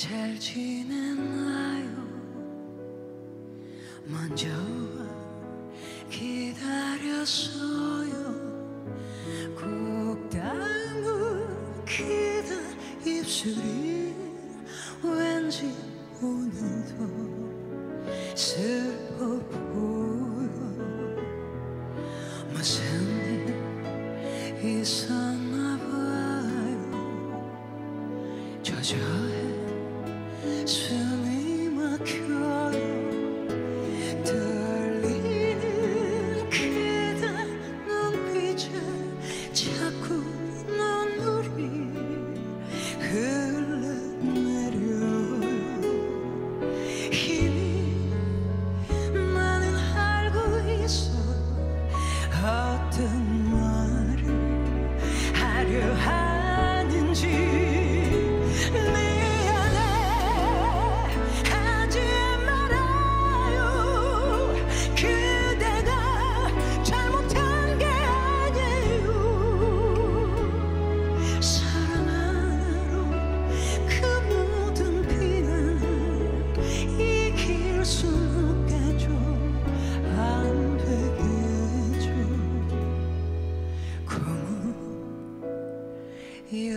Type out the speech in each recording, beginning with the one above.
잘 지내나요? 먼저 기다렸어요. 꼭 닮은 기다 입술이 왠지 오늘도 슬퍼 보여. 무슨 일 있었나 봐요. 저저. 숨이 막혀요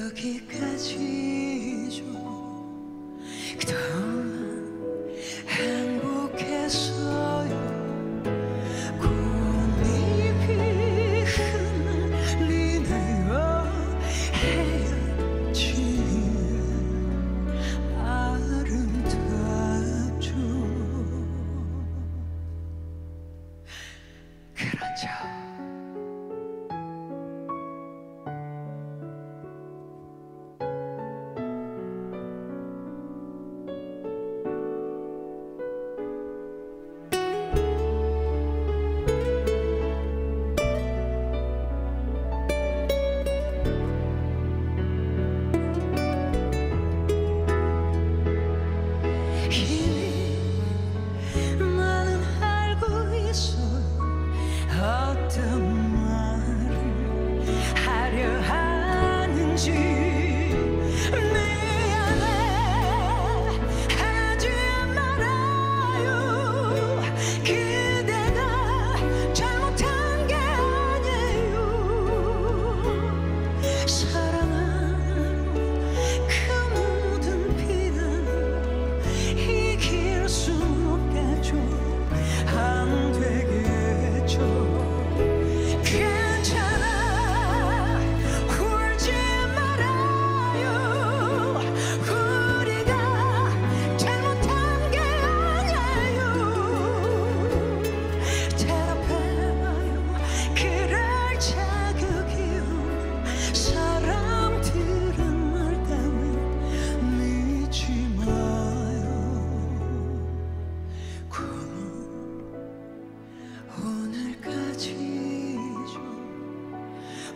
여기까지죠. 어떤 말을 하려 하는지.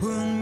un